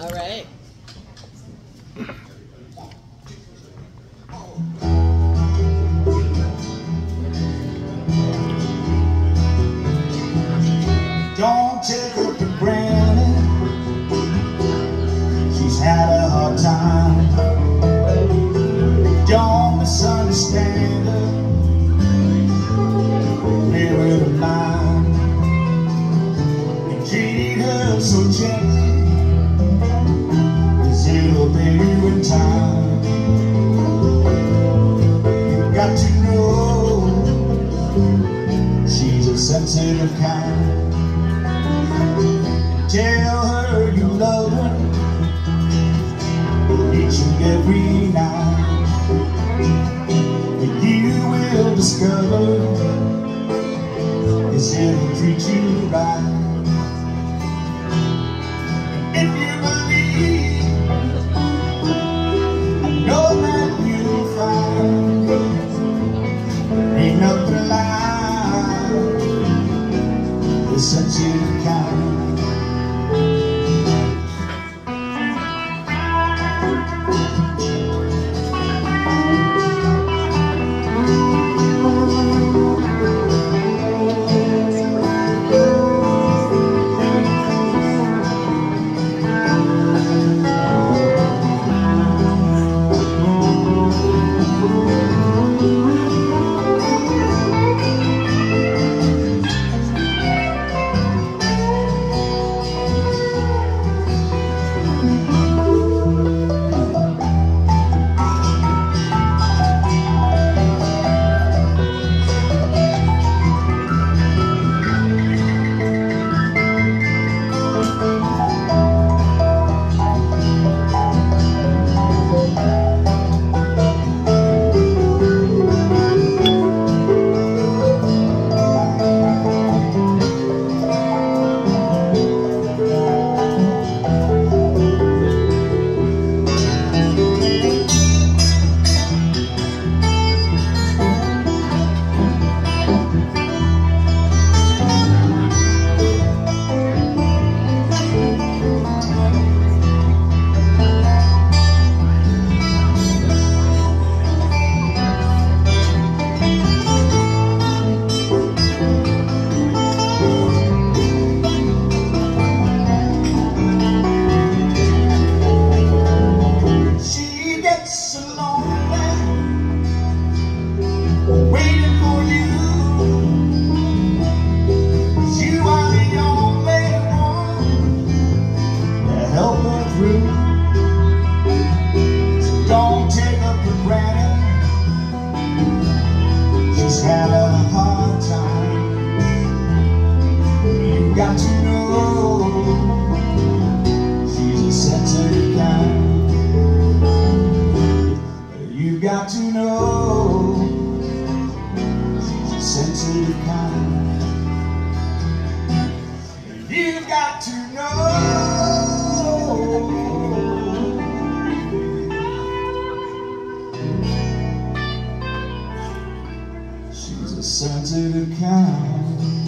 All right. Got to know She's a sensitive kind. Tell her you love her Each and every night. And you will discover Is it'll treat you right So don't take her for granted. She's had a hard time. You got to know She's a sensitive kind. You got to know she's a sensitive kind. You've got to know she's a sensitive kind.